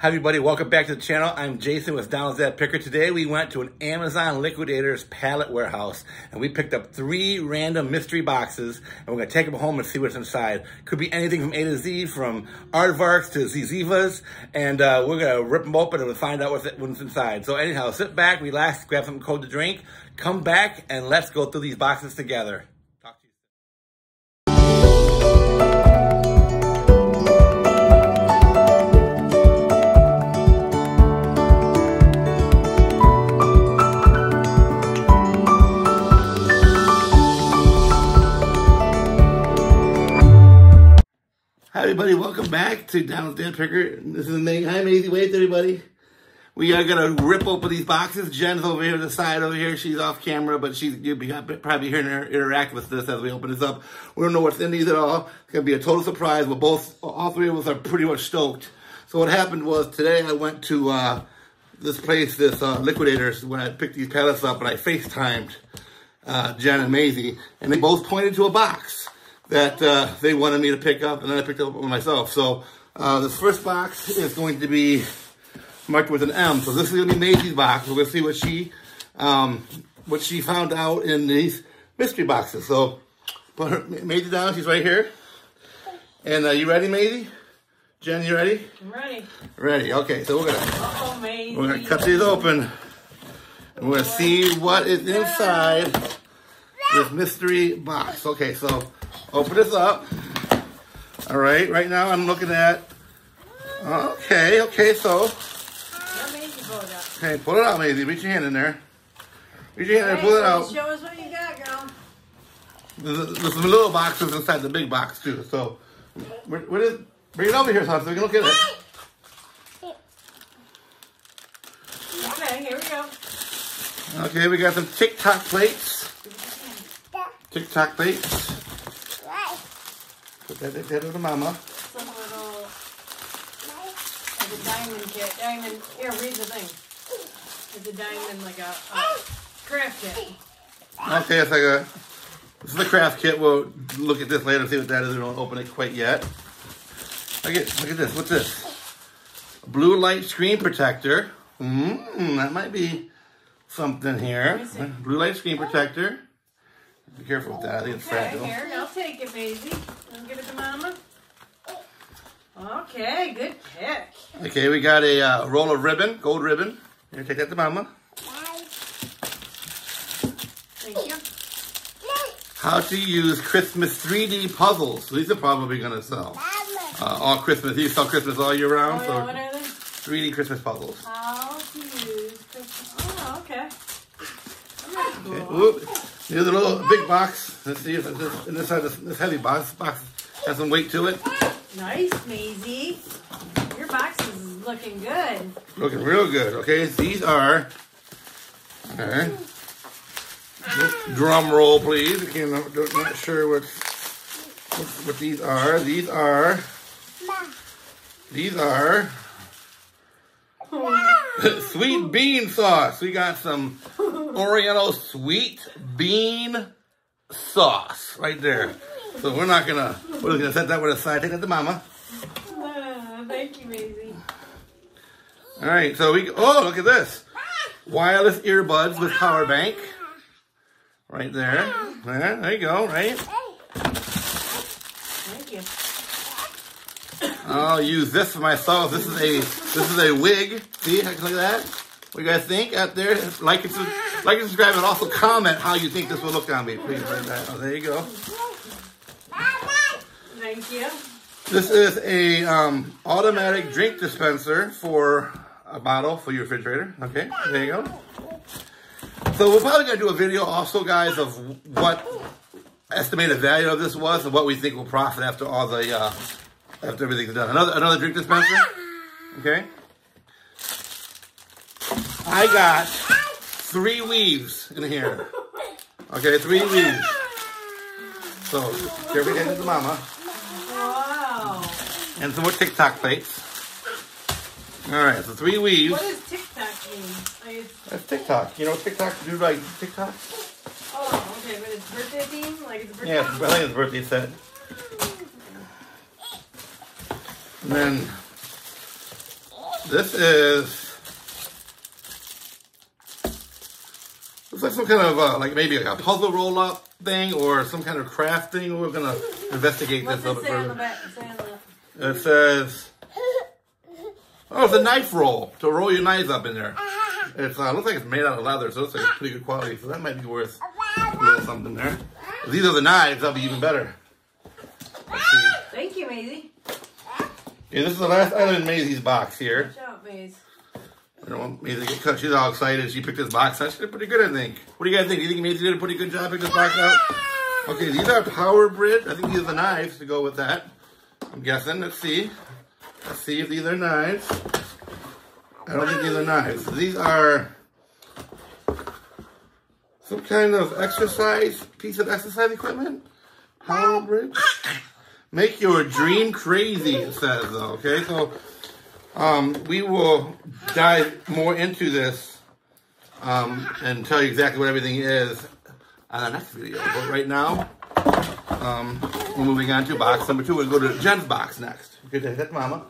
Hi everybody, welcome back to the channel. I'm Jason with Downs Dad Picker. Today we went to an Amazon Liquidators pallet warehouse and we picked up three random mystery boxes and we're gonna take them home and see what's inside. Could be anything from A to Z, from aardvarks to Zizivas, and uh, we're gonna rip them open and find out what's, what's inside. So anyhow, sit back, relax, grab something cold to drink, come back, and let's go through these boxes together. Everybody, welcome back to Downs Dad Picker. This is Meg. Hi Maizie, wave to everybody. We are gonna rip open these boxes. Jen's over here to the side over here. She's off camera, but she's you'll be probably hearing her interact with this as we open this up. We don't know what's in these at all. It's gonna be a total surprise. But both, all three of us are pretty much stoked. So what happened was today I went to uh, this place, this uh, Liquidators, when I picked these pallets up, and I FaceTimed uh, Jen and Maizie, and they both pointed to a box that uh, they wanted me to pick up, and then I picked it up one myself. So uh, this first box is going to be marked with an M. So this is going to be Maizie's box. We're going to see what she um, what she found out in these mystery boxes. So put her, Maizie down. She's right here. And uh, you ready, Maizie? Jen, you ready? I'm ready. Ready. Okay, so we're gonna Oh, we're gonna cut these open, and we're gonna see what is inside this mystery box. Okay, so open this up. All right, right now I'm looking at. Okay, okay, so Let me pull it up. okay, pull it out, Maizie. Reach your hand in there. Reach your hand and pull it out. Show us what you got, girl. There's, there's some little boxes inside the big box too. So, where is, bring it over here, son, so we can look at it. Okay, here we go. Okay, we got some Tic Tac plates. Tic Tac plates. Put that, to the mama. Some little, like a diamond kit. Diamond, here, read the thing. It's a diamond, like a, a craft kit. Okay, it's like a. This is the craft kit. We'll look at this later and see what that is. We don't open it quite yet. Look at look at this. What's this? Blue light screen protector. Mmm, that might be something here. Let me see. Blue light screen protector. Be careful with that. I think it's Okay, fragile. here, I'll take it, Maizie. I'll give it to Mama. Okay, good pick. Okay, we got a uh, roll of ribbon, gold ribbon. Here, take that to mama. Thank you. How to use Christmas 3D puzzles. These are probably going to sell. Uh, all Christmas. These sell Christmas all year Oh, round. yeah, so what are they? 3D Christmas puzzles. How to use Christmas. Oh, okay. That's Okay. cool. Here's a little big box. Let's see if it's this, and this, this, this heavy box. box has some weight to it. Nice, Maizie. Your box is looking good. Looking real good. Okay, these are. Okay. Drum roll, please. Again, I'm not- sure what, what what these are. These are. These are sweet bean sauce. We got some Oriental sweet bean sauce right there. So we're not gonna. We're gonna set that one aside. Take that to Mama. Ah, thank you, Maizie. All right. So we. Oh, look at this. Wireless earbuds with power bank. Right there. There, there you go. Right. Thank you. I'll use this for myself. This is a this is a wig. See, look at that. What do you guys think out there? Like and, sub- like and subscribe, and also comment how you think this will look on me, please. Like that. Oh, there you go. Thank you. This is a um, automatic drink dispenser for a bottle for your refrigerator. Okay, there you go. So we're probably gonna do a video also, guys, of what estimated value of this was and what we think will profit after all the uh, after everything's done. Another another drink dispenser. Okay. I got three weaves in here. Okay, three weaves. So, carefully hand it to mama. Wow. And some more Tic Tac plates. All right, so three weaves. What does Tic Tac mean? Like it's, That's TikTok. You know what TikTok do like TikTok? oh, okay, but it's birthday theme? Like it's a birthday Yeah, I think it's birthday set. And then This is looks like some kind of uh, like maybe like a puzzle roll up thing or some kind of craft thing. We're gonna investigate What's this a little bit further. back? Say. It says, oh, it's a knife roll to roll your knives up in there. It's uh, looks like it's made out of leather, so it looks like it's pretty good quality. So that might be worth a little something there. If these are the knives, that'll be even better. Thank you, Maizie. Okay, this is the last item in Maizie's box here. Watch out, Maizie. I don't want Maizie to get cut. She's all excited. She picked this box out. She did pretty good, I think. What do you guys think? Do you think Maizie did a pretty good job picking this box out? Okay, these are Power Bridge. I think these are the knives to go with that. I'm guessing. Let's see. Let's see if these are knives. I don't think these are knives. These are some kind of exercise, piece of exercise equipment. Power Bridge. Make your dream crazy, it says though. Okay, so um, we will dive more into this um, and tell you exactly what everything is on the next video. But right now, um, we're moving on to box number two. We'll go to Jen's box next. Okay, take that Mama.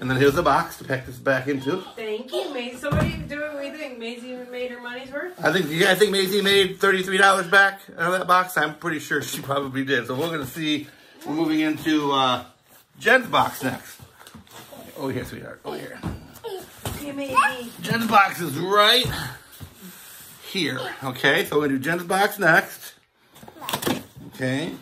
And then here's the box to pack this back into. Thank you, Maizie. Somebody do what we think. Maizie made her money's worth. I think yeah, I think Maizie made thirty-three dollars back out of that box. I'm pretty sure she probably did. So we're gonna see. We're moving into uh, Jen's box next. Oh here, sweetheart. Oh here. Maizie. Jen's box is right here. Okay, so we're gonna do Jen's box next. Okay.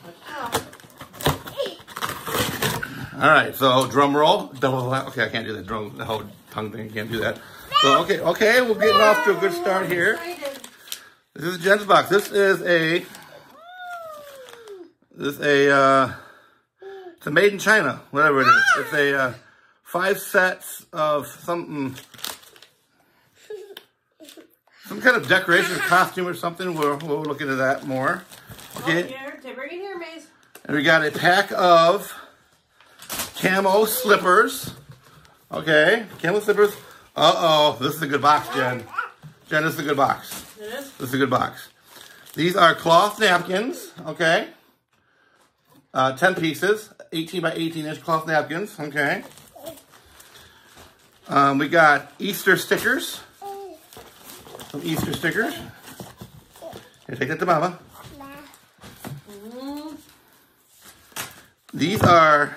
All right, so drum roll. Double. Okay, I can't do that drum. The whole tongue thing. I can't do that. So okay, okay, we're getting off to a good start here. This is Jen's box. This is a. This is a. Uh, it's a made in China, whatever it is. It's a uh, five sets of something. Some kind of decoration costume or something. We'll, we'll look into that more. Oh, Okay. here, take- bring it here, Maizie. And we got a pack of camo slippers. Okay, camo slippers. Uh oh, this is a good box, Jen. Jen, this is a good box. It is. This is a good box. These are cloth napkins, okay? Uh, 10 pieces, 18 by 18 inch cloth napkins, okay? Um, we got Easter stickers. Some Easter stickers. Here, take that to Mama. These are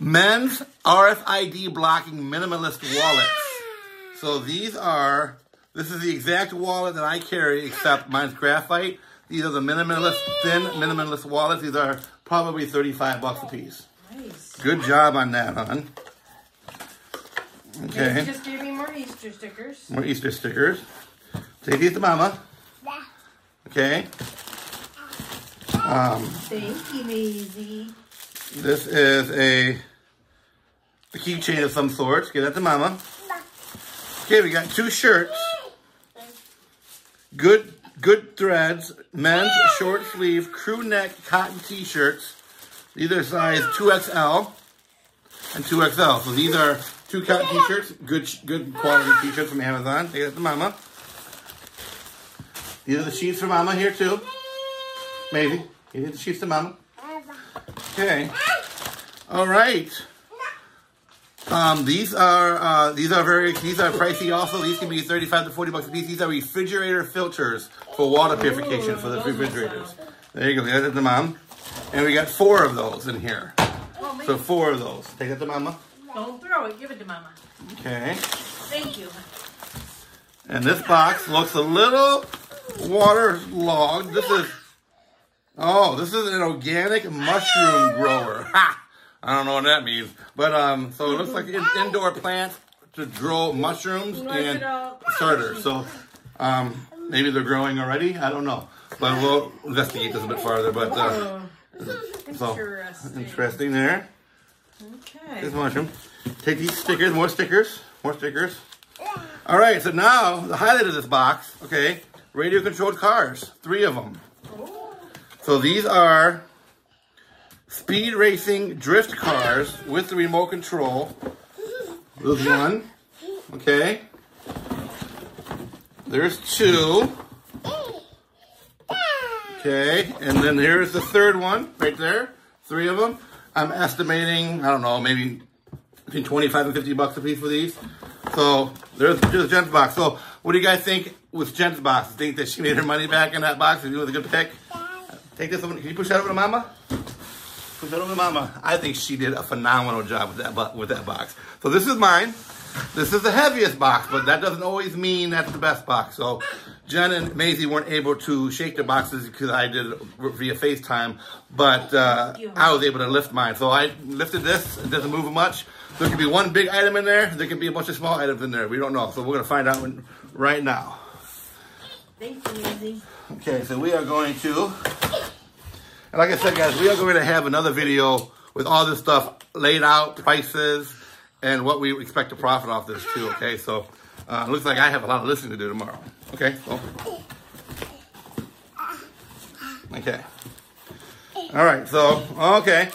men's RFID blocking minimalist wallets. So these are, this is the exact wallet that I carry, except mine's graphite. These are the minimalist, thin minimalist wallets. These are probably 35 bucks a piece. nice. Good job on that, hon. Maizie Okay, just gave me more Easter stickers. more Easter stickers. Take these to Mama. Yeah. Okay. Um, Thank you, Maizie. This is a, a keychain of some sort. Give that to Mama. Okay, we got two shirts. Good, good threads. Men's short sleeve crew neck cotton t-shirts. These are size 2XL and 2XL. So these are two cotton t-shirts. Good, good quality t-shirts from Amazon. Take that to Mama. These are the sheets for Mama here too. Maybe. You need the sheets to Mama. Okay. All right. Um, these are uh, these are very these are pricey. Also, these can be thirty-five to forty bucks a piece. These are refrigerator filters for water purification for the refrigerators. There you go. That's the mom. And we got four of those in here. So four of those. Take that to mama. Don't throw it. Give it to Mama. Okay. Thank you. And this box looks a little waterlogged. This is oh, this is an organic mushroom grower. Ha! I don't know what that means, but um, so it looks like an indoor plant to grow mushrooms and it all- starters. So um, maybe they're growing already. I don't know, but we'll investigate this a bit farther. But uh, so interesting. interesting there. Okay. This mushroom. Take these stickers, more stickers, more stickers. All right, so now the highlight of this box, okay, radio controlled cars, three of them. Oh. So these are speed racing drift cars with the remote control. There's one, okay. There's two, okay, and then here's the third one right there. Three of them. I'm estimating, I don't know, maybe between 25 and 50 bucks a piece for these. So there's, there's Jen's box. So what do you guys think with Jen's box? Think that she made her money back in that box and it was a good pick? Take this one. Can you push that over to Mama? Push that over to Mama. I think she did a phenomenal job with that with that box. So this is mine. This is the heaviest box, but that doesn't always mean that's the best box. So Jen and Maizie weren't able to shake their boxes because I did it via FaceTime, but uh, I was able to lift mine. So I lifted this. It doesn't move much. There could be one big item in there. There could be a bunch of small items in there. We don't know. So we're going to find out when, right now. Thanks, Maizie. Okay, so we are going to, and like I said, guys, we are going to have another video with all this stuff laid out, prices, and what we expect to profit off this too. Okay, so uh, it looks like I have a lot of listening to do tomorrow. Okay, so okay, all right, so okay,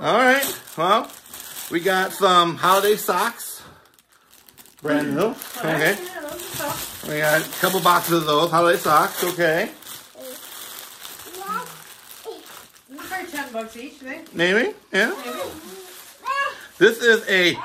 all right. Well, we got some holiday socks, brand new. Okay. Yeah, those are. We got a couple boxes of those holiday socks. Okay, These are probably ten bucks each, maybe. Yeah. Maybe. This is a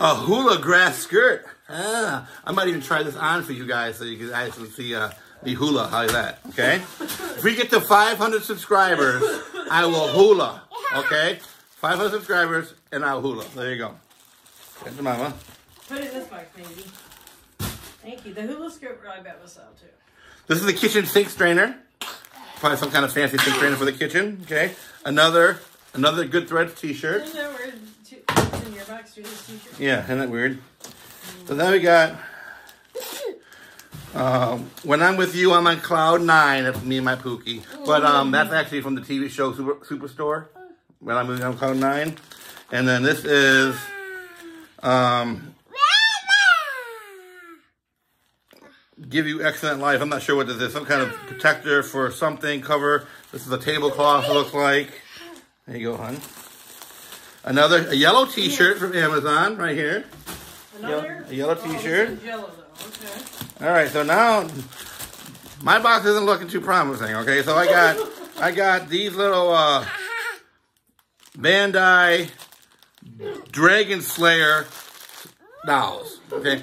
a hula grass skirt. Ah, I might even try this on for you guys so you can actually see uh, the hula. How's that? Okay. If we get to 500 subscribers, I will hula. Okay. 500 subscribers and I'll hula. There you go. Mama. Put it in this box, Maizie. Thank you. The hula skirt, I bet was out too. This is the kitchen sink strainer. Probably some kind of fancy thing strainer for the kitchen. Okay. Another another good thread t-shirt. Isn't that weird? It's in your box too. This t-shirt. Yeah, isn't that weird? So then we got. Um, when I'm with you, I'm on cloud nine. That's me and my Pookie. But um, that's actually from the TV show Super Superstore. When I'm with you, on cloud nine, and then this is um, give you excellent life. I'm not sure what this is. Some kind of protector for something cover. This is a tablecloth. It looks like. There you go, hon. Another a yellow T-shirt from Amazon right here. Another? a yellow Oh, t-shirt. though. Okay. All right, so now my box isn't looking too promising. Okay, so I got I got these little uh, Bandai Dragon Slayer dolls. Okay.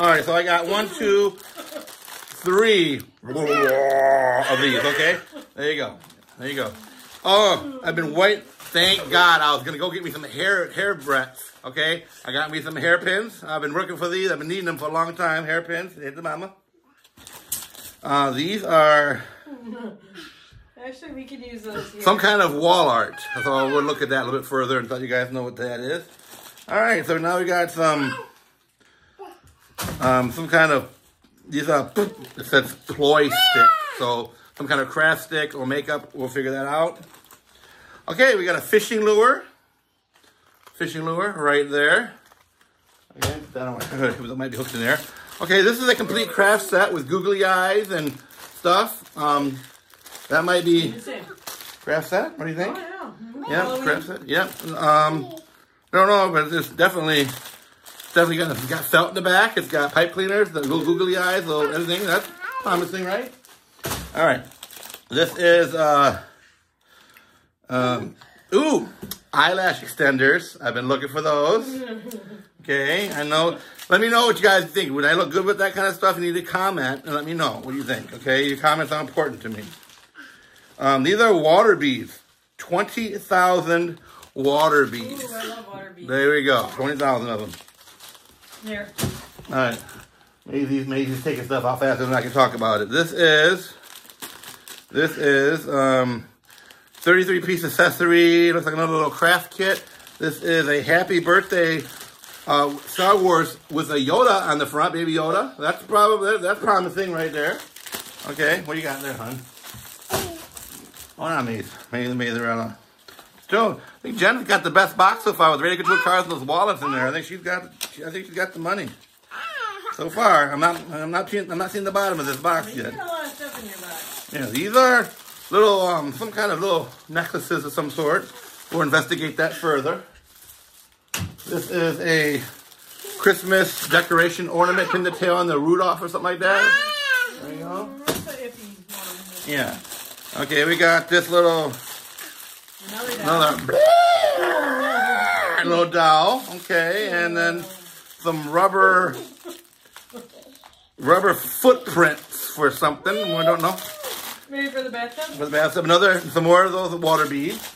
All right, so I got one, two, three of these. Okay, there you go. There you go. Oh, I've been waiting. Thank God, I was gonna go get me some hair hair breadths. Okay, I got me some hairpins. I've been working for these. I've been needing them for a long time. Hairpins. Here's the mama. Uh, these are Actually, we could use those here. some kind of wall art. So we'll look at that a little bit further and let you guys know what that is. All right, so now we got some um, some kind of these are it says ploy stick. So some kind of craft stick or makeup. We'll figure that out. Okay, we got a fishing lure. Fishing lure right there. Okay, that might be hooked in there. Okay, this is a complete craft set with googly eyes and stuff. Um, that might be craft set. What do you Oh, think? yeah. Yeah, craft set. Yep. Um, don't know, but it's definitely definitely got got felt in the back. It's got pipe cleaners, the little googly eyes, little everything. That's promising, right? All right. This is uh um ooh eyelash extenders. I've been looking for those. Okay, I know. Let me know what you guys think. Would I look good with that kind of stuff? You need to comment and let me know what you think. Okay, your comments are important to me. Um, these are water beads. Twenty thousand water beads. Ooh, I love water beads. There we go. Twenty thousand of them. Here. All right. Maizie's, Maizie's taking stuff off faster than I can talk about it. This is, this is, um, 33 piece accessory. Looks like another little craft kit. This is a happy birthday, uh, Star Wars with a Yoda on the front, baby Yoda. That's probably, that's promising right there. Okay, what do you got there, hon? Oh, not Maizie. Maizie, Maizie, right Still, I think Jen's got the best box so far with radio control cars and those wallets in there. I think she's got, I think she's got the money. So far, I'm not, I'm not, seeing, I'm not seeing the bottom of this box You yet. got a lot of stuff in your box. Yeah, these are little, um, some kind of little necklaces of some sort. We'll investigate that further. This is a Christmas decoration ornament pin the tail on the Rudolph or something like that. There you go. That's the iffy one. Yeah. Okay, we got this little Another little doll. Okay, and then some rubber rubber footprints for something. We don't know. Maybe for the bathtub? For the bathtub. Another, some more of those water beads.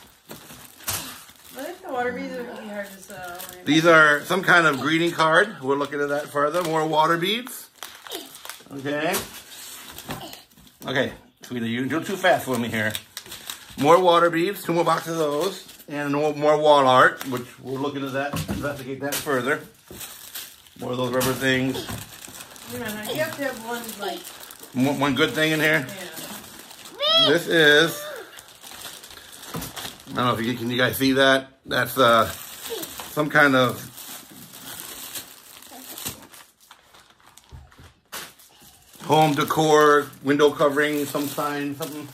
I think the water beads are really hard to sell. These are some kind of greeting card. We'll look into that further. More water beads. Okay. Okay, sweetie, you do too fast for me here. More water beads, two more boxes of those, and more, more wall art, which we're looking at that, investigate that further. More of those rubber things. You have to have one, like, One, one good thing in here. yeah. This is. I don't know if you can you guys see that. That's uh some kind of home decor, window covering, some sign, something.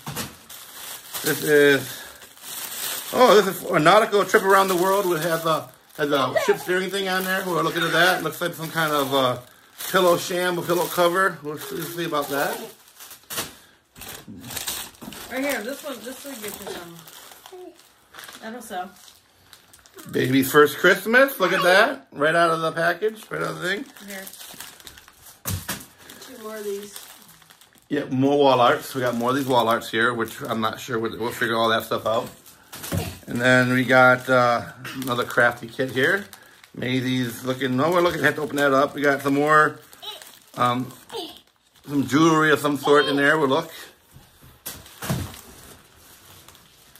This is. Oh, this is a nautical trip around the world. It has a has a ship steering thing on there. We're looking at that. Looks like some kind of uh, pillow sham, a pillow cover. We'll see we'll see about that. Right here, this one, this would get you some. That'll sell. Baby's first Christmas. Look at that. Right out of the package. Right out of the thing. Here. Two more of these. Yeah, more wall arts. We got more of these wall arts here, which I'm not sure. We'll we'll figure all that stuff out. And then we got uh, another crafty kit here. Maizie's looking. No, we're looking. Have to open that up. We got some more, um, some jewelry of some sort in there. We'll look.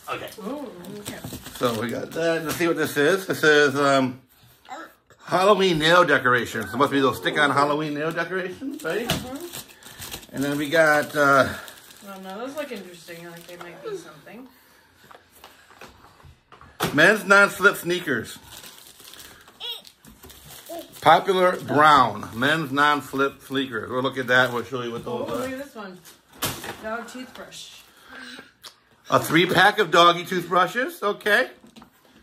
Okay. Ooh, okay. So we got that. Let's see what this is. This is um, Halloween nail decorations. It must be those stick-on Halloween nail decorations, right? And then we got uh, Oh no, those look interesting. Like they might be something. men's non-slip sneakers. Popular brown men's non-slip sneakers. We'll look at that. We'll show you what those Oh, those look are. at this one. Dog toothbrush. A three-pack of doggy toothbrushes. Okay.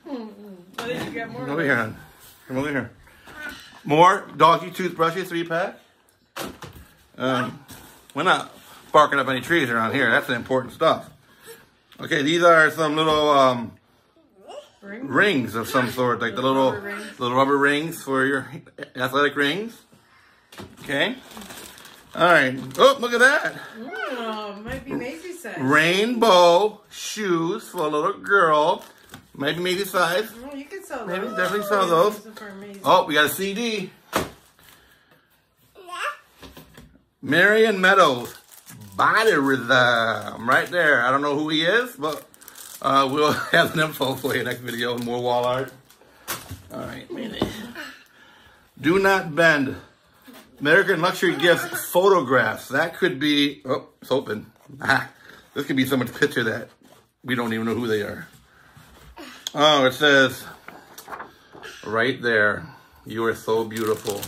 What did you get more? Come over here, hon. Come over here. More doggy toothbrushes, three pack. Um, we're not barking up any trees around here. That's the important stuff. Okay, these are some little um, Ring? rings of some sort, like the Little little rubber rings. little rubber rings for your athletic rings. Okay. All right. Oh, look at that. Oh, might be Maizie's size. Rainbow shoes for a little girl. Maybe maybe size. Oh, you can sell those. Maybe definitely sell those. These are for Maizie's. Oh, we got a CD. Marion Meadows, Body Rhythm, right there. I don't know who he is, but uh, we'll have an info for you next video. More wall art. All right. Do not bend. American Luxury Gifts photographs. That could be. Oh, it's open. Ah, this could be someone's picture that we don't even know who they are. Oh, it says right there. You are so beautiful.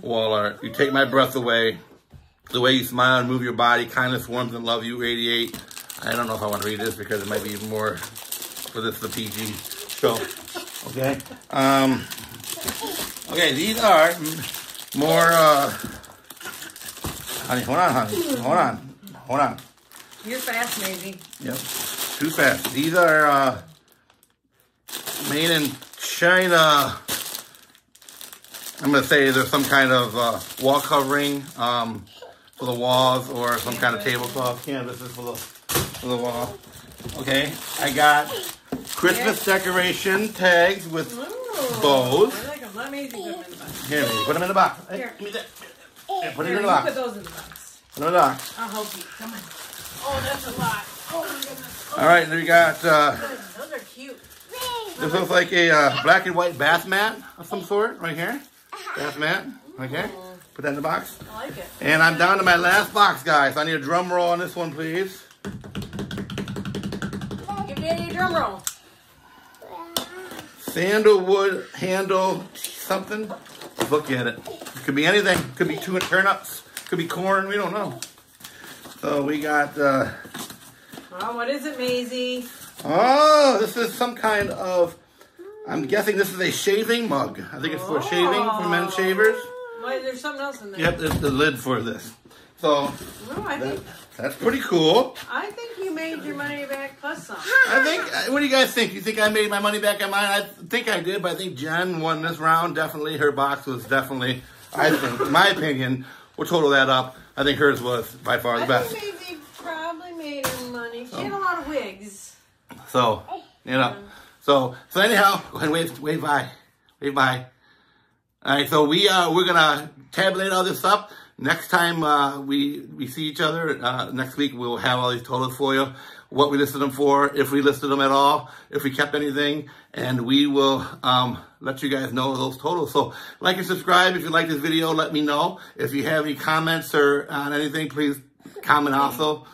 Wall art. You take my breath away. The way you smile and move your body, kindness, warmth, and love you, 88. I don't know if I want to read this because it might be more for this the PG show. Okay. Um. Okay, these are more. uh Honey, hold on, honey. Hold on. Hold on. You're fast, Maizie. Yep. Too fast. These are uh, made in China. I'm going to say there's some kind of uh, wall covering um, for the walls or some kind of tablecloth canvases for the, for the wall. Okay. I got Christmas decoration tags with Ooh, Bows. I like them. Let Maizie put them in the box. Here, put them in the box. Hey, Here. give me that. Here, put it Here, in you the put those in the box. Put it in the box. I'll help you. Come on. Oh, that's a lot. Oh my goodness. All right, then we got. Uh, Those are cute. This looks like a uh, black and white bath mat of some sort right here. Bath mat. Okay. Put that in the box. I like it. And I'm down to my last box, guys. I need a drum roll on this one, please. Give me a drum roll. Sandalwood handle something. Look at it. It could be anything. It Could be two turnips. Could be corn. We don't know. So we got. Uh, Oh, what is it, Maizie? oh, this is some kind of. I'm guessing this is a shaving mug. I think it's for shaving for men's shavers. Why, there's something else in there. Yep, there's the lid for this. So No, I that, think that's pretty cool. I think you made your money back plus some. I think. Uh, what do you guys think? You think I made my money back on mine? I think I did, but I think Jen won this round. Definitely, her box was definitely. I think, my opinion, we'll total that up. I think hers was by far the I best. think Maizie probably made her money. She had a lot of wigs. So, you know. So, so anyhow, go ahead wave, wave bye. Wave bye. All right, so we, uh, we're gonna tabulate all this up. Next time, uh, we, we see each other, uh, next week, we'll have all these totals for you. What we listed them for, if we listed them at all, if we kept anything, and we will, um, let you guys know those totals. So, like and subscribe. If you like this video, let me know. If you have any comments or on anything, please comment also.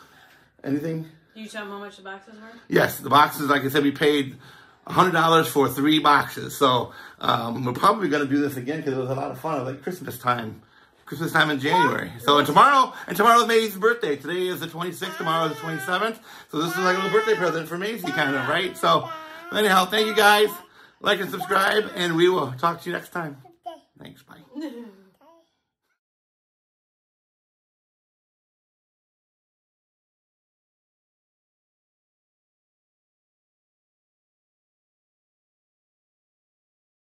Anything? You tell them how much the boxes were? Yes, the boxes, like I said, we paid $100 for three boxes. So um, we're probably going to do this again because it was a lot of fun. It was like Christmas time. Christmas time in January. So and tomorrow, and tomorrow's Maizie's birthday. Today is the 26th, tomorrow is the 27th. So this is like a little birthday present for Maizie, kind of, right? So anyhow, thank you guys. Like and subscribe, and we will talk to you next time. Thanks, bye.